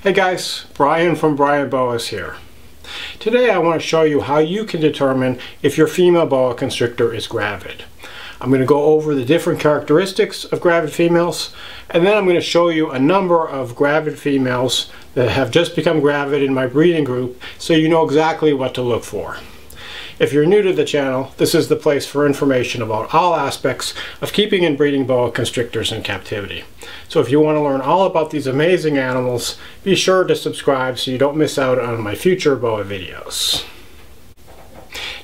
Hey guys, Brian from Brian Boas here. Today I want to show you how you can determine if your female boa constrictor is gravid. I'm going to go over the different characteristics of gravid females and then I'm going to show you a number of gravid females that have just become gravid in my breeding group so you know exactly what to look for. If you're new to the channel, this is the place for information about all aspects of keeping and breeding boa constrictors in captivity. So if you want to learn all about these amazing animals, be sure to subscribe so you don't miss out on my future boa videos.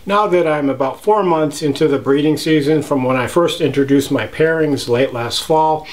Now that I'm about four months into the breeding season from when I first introduced my pairings late last fall,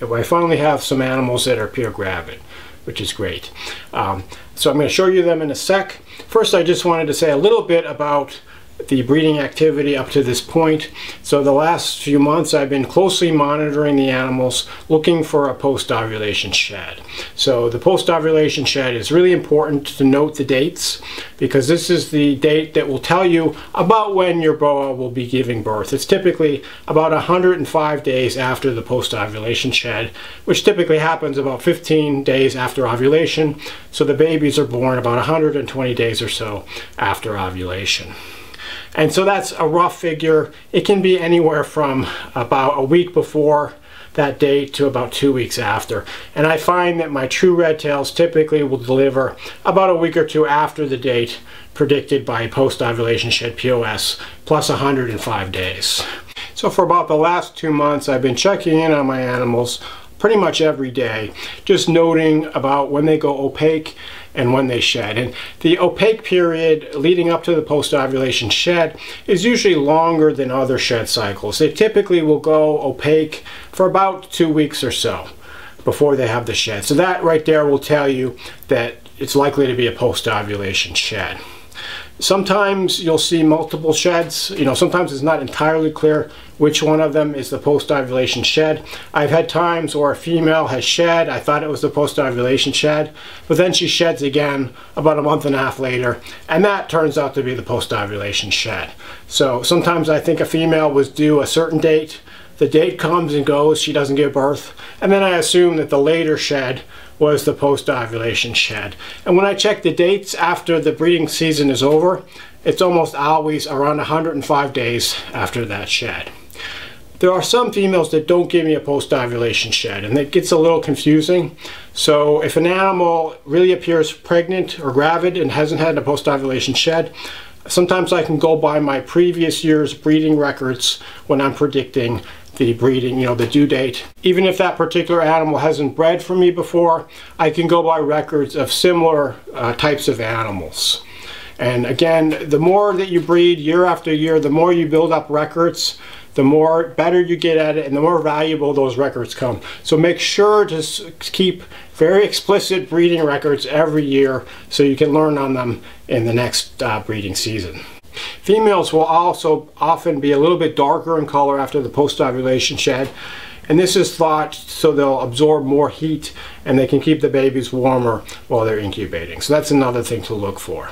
I finally have some animals that are pure gravid, which is great. Um, so I'm going to show you them in a sec. First, I just wanted to say a little bit about the breeding activity up to this point. So the last few months I've been closely monitoring the animals looking for a post-ovulation shed. So the post-ovulation shed is really important to note the dates because this is the date that will tell you about when your boa will be giving birth. It's typically about 105 days after the post-ovulation shed, which typically happens about 15 days after ovulation. So the babies are born about 120 days or so after ovulation. And so that's a rough figure. It can be anywhere from about a week before that date to about two weeks after. And I find that my true red tails typically will deliver about a week or two after the date predicted by post-ovulation shed POS plus 105 days. So for about the last two months I've been checking in on my animals pretty much every day, just noting about when they go opaque and when they shed. And the opaque period leading up to the post-ovulation shed is usually longer than other shed cycles. They typically will go opaque for about two weeks or so before they have the shed. So that right there will tell you that it's likely to be a post-ovulation shed. Sometimes you'll see multiple sheds. You know, sometimes it's not entirely clear which one of them is the post-ovulation shed. I've had times where a female has shed, I thought it was the post-ovulation shed, but then she sheds again about a month and a half later, and that turns out to be the post-ovulation shed. So sometimes I think a female was due a certain date, the date comes and goes, she doesn't give birth, and then I assume that the later shed was the post-ovulation shed. And when I check the dates after the breeding season is over, it's almost always around 105 days after that shed. There are some females that don't give me a post-ovulation shed and it gets a little confusing. So if an animal really appears pregnant or gravid and hasn't had a post-ovulation shed, sometimes I can go by my previous year's breeding records when I'm predicting the breeding, you know, the due date. Even if that particular animal hasn't bred for me before, I can go by records of similar uh, types of animals. And again, the more that you breed year after year, the more you build up records, the more better you get at it and the more valuable those records come. So make sure to keep very explicit breeding records every year so you can learn on them in the next uh, breeding season. Females will also often be a little bit darker in color after the post-ovulation shed. And this is thought so they'll absorb more heat and they can keep the babies warmer while they're incubating. So that's another thing to look for.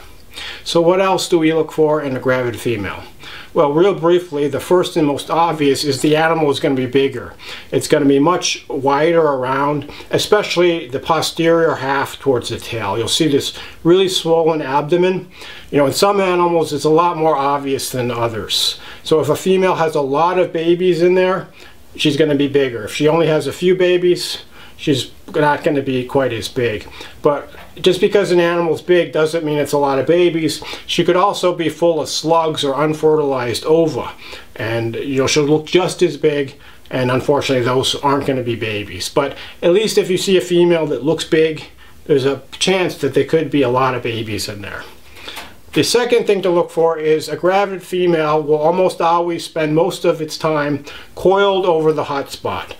So what else do we look for in a gravid female? Well, real briefly, the first and most obvious is the animal is going to be bigger. It's going to be much wider around, especially the posterior half towards the tail. You'll see this really swollen abdomen. You know, in some animals, it's a lot more obvious than others. So if a female has a lot of babies in there, she's going to be bigger. If she only has a few babies, she's not going to be quite as big. But just because an animal's big doesn't mean it's a lot of babies. She could also be full of slugs or unfertilized ova. And you know, she'll look just as big and unfortunately those aren't going to be babies. But at least if you see a female that looks big, there's a chance that there could be a lot of babies in there. The second thing to look for is a gravid female will almost always spend most of its time coiled over the hot spot.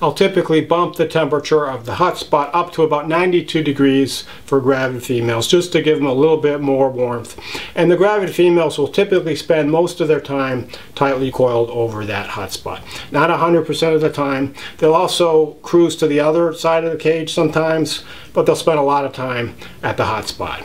I'll typically bump the temperature of the hot spot up to about 92 degrees for gravid females just to give them a little bit more warmth. And the gravid females will typically spend most of their time tightly coiled over that hot spot. Not 100% of the time. They'll also cruise to the other side of the cage sometimes, but they'll spend a lot of time at the hot spot.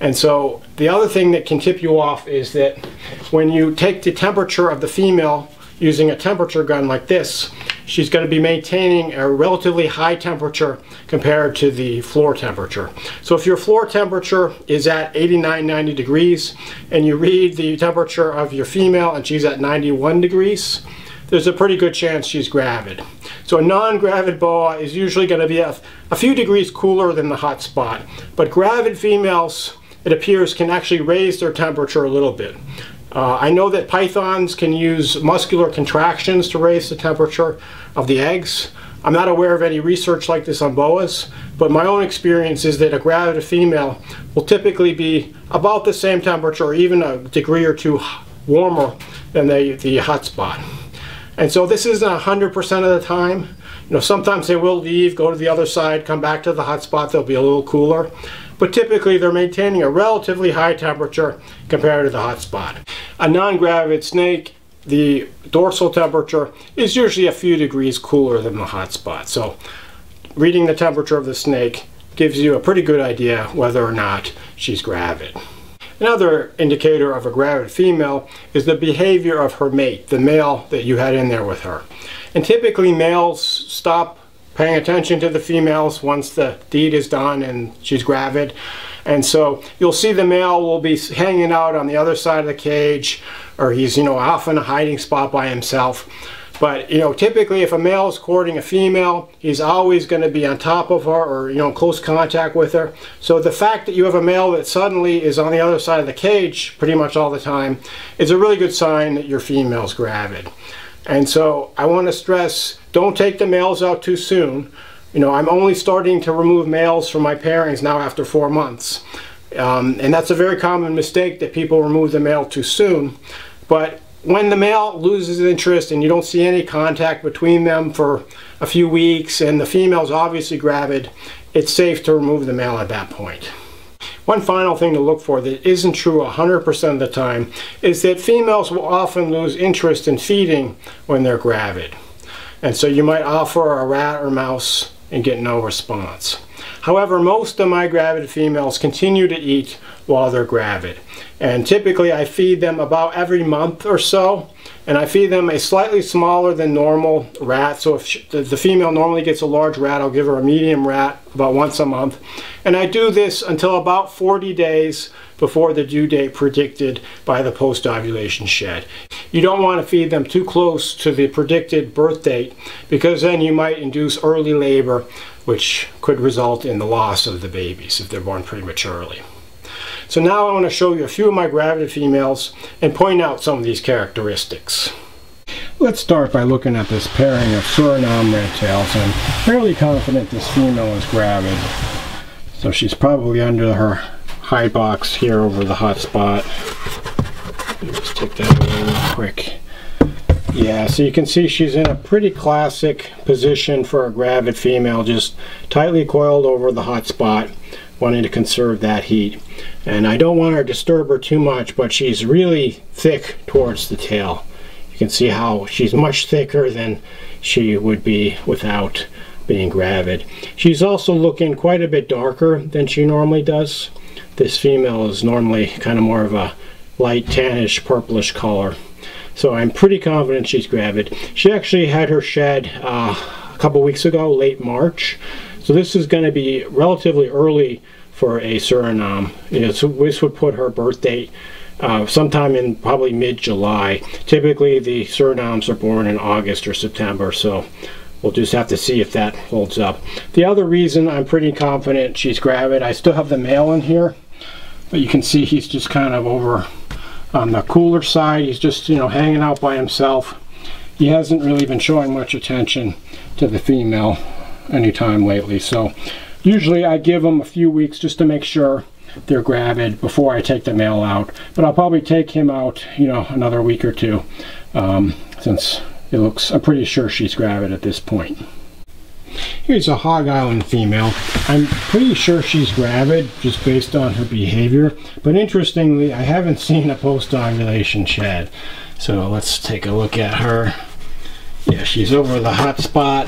And so the other thing that can tip you off is that when you take the temperature of the female using a temperature gun like this, she's going to be maintaining a relatively high temperature compared to the floor temperature. So if your floor temperature is at 89, 90 degrees and you read the temperature of your female and she's at 91 degrees, there's a pretty good chance she's gravid. So a non-gravid boa is usually going to be a, a few degrees cooler than the hot spot. But gravid females, it appears, can actually raise their temperature a little bit. Uh, I know that pythons can use muscular contractions to raise the temperature of the eggs. I'm not aware of any research like this on boas, but my own experience is that a gravid female will typically be about the same temperature or even a degree or two warmer than the, the hot spot. And so this isn't 100% of the time. You know, sometimes they will leave, go to the other side, come back to the hot spot, they'll be a little cooler. But typically they're maintaining a relatively high temperature compared to the hot spot. A non-gravid snake, the dorsal temperature is usually a few degrees cooler than the hot spot. So reading the temperature of the snake gives you a pretty good idea whether or not she's gravid. Another indicator of a gravid female is the behavior of her mate, the male that you had in there with her. And typically males stop paying attention to the females once the deed is done and she's gravid. And so you'll see the male will be hanging out on the other side of the cage or he's, you know, off in a hiding spot by himself. But, you know, typically if a male is courting a female, he's always going to be on top of her or, you know, close contact with her. So the fact that you have a male that suddenly is on the other side of the cage pretty much all the time is a really good sign that your female's gravid. And so I want to stress, don't take the males out too soon. You know, I'm only starting to remove males from my pairings now after four months. Um, and that's a very common mistake that people remove the male too soon. But when the male loses interest and you don't see any contact between them for a few weeks and the female's obviously gravid, it's safe to remove the male at that point. One final thing to look for that isn't true 100% of the time is that females will often lose interest in feeding when they're gravid. And so you might offer a rat or mouse and get no response. However, most of my gravid females continue to eat while they're gravid. And typically I feed them about every month or so. And I feed them a slightly smaller than normal rat. So if she, the, female normally gets a large rat, I'll give her a medium rat about once a month. And I do this until about 40 days before the due date predicted by the post-ovulation shed. You don't want to feed them too close to the predicted birth date because then you might induce early labor which could result in the loss of the babies if they're born prematurely. So now I want to show you a few of my gravid females and point out some of these characteristics. Let's start by looking at this pairing of Suriname red tails. I'm fairly confident this female is gravid. So she's probably under her hide box here over the hot spot. Just take that away real quick. Yeah, so you can see she's in a pretty classic position for a gravid female, just tightly coiled over the hot spot, wanting to conserve that heat. And I don't want to disturb her too much, but she's really thick towards the tail. You can see how she's much thicker than she would be without being gravid. She's also looking quite a bit darker than she normally does. This female is normally kind of more of a light tannish purplish color. So I'm pretty confident she's gravid. She actually had her shed uh, a couple weeks ago, late March. So this is going to be relatively early for a Suriname. You know, so this would put her birth date uh, sometime in probably mid-July. Typically the Surinames are born in August or September, so we'll just have to see if that holds up. The other reason I'm pretty confident she's gravid, I still have the male in here, but you can see he's just kind of over on the cooler side, he's just, you know, hanging out by himself. He hasn't really been showing much attention to the female anytime lately. So usually I give them a few weeks just to make sure they're gravid before I take the male out. But I'll probably take him out, you know, another week or two um, since it looks, I'm pretty sure she's gravid at this point. Here's a Hog Island female. I'm pretty sure she's gravid just based on her behavior, but interestingly, I haven't seen a post-ovulation shed. So let's take a look at her. Yeah, she's over the hot spot.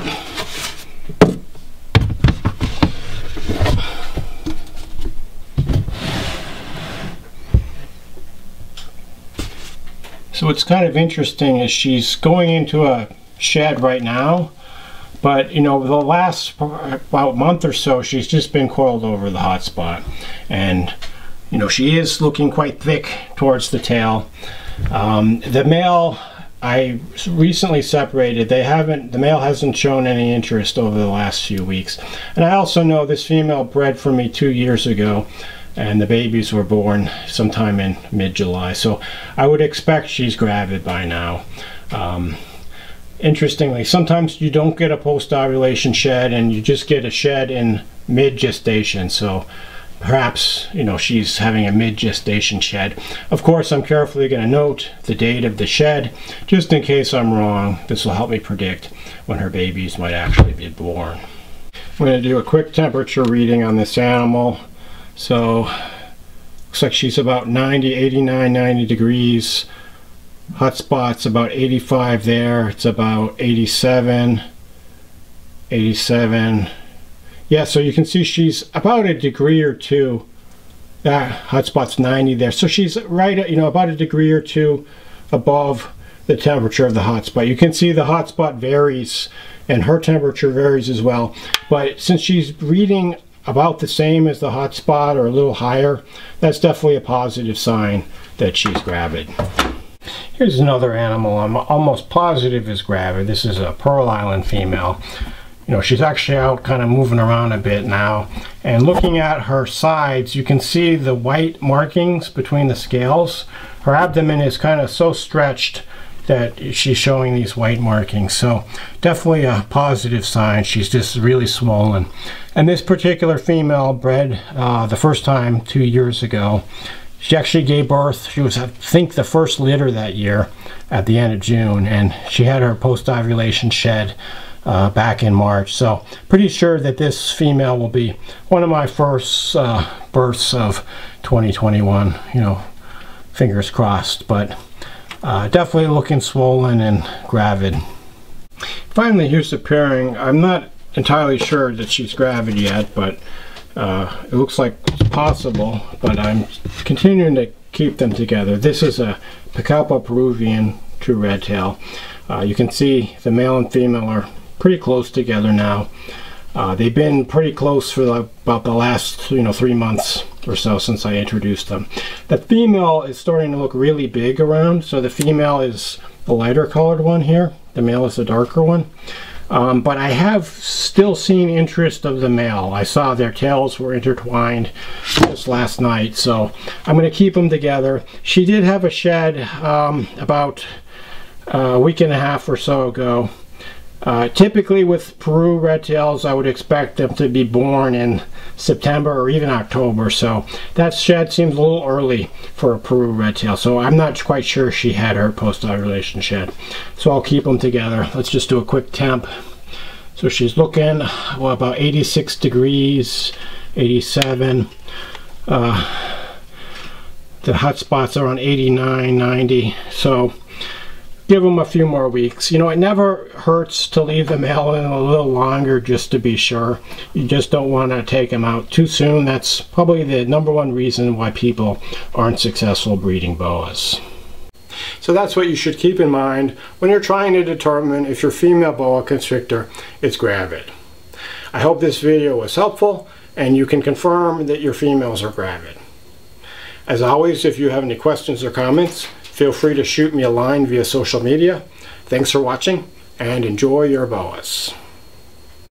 So what's kind of interesting is she's going into a shed right now. But, you know, the last about month or so, she's just been coiled over the hot spot. And, you know, she is looking quite thick towards the tail. Um, the male I recently separated. They haven't, the male hasn't shown any interest over the last few weeks. And I also know this female bred for me two years ago and the babies were born sometime in mid-July. So I would expect she's gravid by now. Um, interestingly, sometimes you don't get a post-ovulation shed and you just get a shed in mid-gestation. So perhaps you know she's having a mid-gestation shed. Of course, I'm carefully going to note the date of the shed, just in case I'm wrong. This will help me predict when her babies might actually be born. I'm going to do a quick temperature reading on this animal. So, looks like she's about 90, 89, 90 degrees. Hot spot's about 85 there. It's about 87, 87, yeah, so you can see she's about a degree or two. That hotspot's 90 there. So she's right at, you know, about a degree or two above the temperature of the hotspot. You can see the hotspot varies and her temperature varies as well. But since she's reading about the same as the hotspot or a little higher, that's definitely a positive sign that she's gravid. Here's another animal I'm almost positive is gravid. This is a Pearl Island female you know she's actually out kind of moving around a bit now and looking at her sides you can see the white markings between the scales her abdomen is kind of so stretched that she's showing these white markings so definitely a positive sign she's just really swollen and this particular female bred uh, the first time two years ago she actually gave birth she was i think the first litter that year at the end of june and she had her post-ovulation shed uh, back in March. So pretty sure that this female will be one of my first uh, births of 2021. You know, fingers crossed. But uh, definitely looking swollen and gravid. Finally, here's the pairing. I'm not entirely sure that she's gravid yet, but uh, it looks like it's possible. But I'm continuing to keep them together. This is a Pucallpa Peruvian true red tail. Uh, you can see the male and female are pretty close together now. Uh, they've been pretty close for the, about the last you know three months or so since I introduced them. The female is starting to look really big around. So the female is the lighter colored one here. The male is the darker one. Um, but I have still seen interest of the male. I saw their tails were intertwined just last night. So I'm going to keep them together. She did have a shed um, about a week and a half or so ago. Uh, typically with Peru red tails, I would expect them to be born in September or even October. So that shed seems a little early for a Peru red tail. So I'm not quite sure she had her post-ovulation shed. So I'll keep them together. Let's just do a quick temp. So she's looking well, about 86 degrees, 87. Uh, the hot spots are on 89, 90. So give them a few more weeks. You know, it never hurts to leave the male in a little longer just to be sure. You just don't want to take them out too soon. That's probably the number one reason why people aren't successful breeding boas. So that's what you should keep in mind when you're trying to determine if your female boa constrictor is gravid. I hope this video was helpful and you can confirm that your females are gravid. As always, if you have any questions or comments, Feel free to shoot me a line via social media. Thanks for watching and enjoy your boas.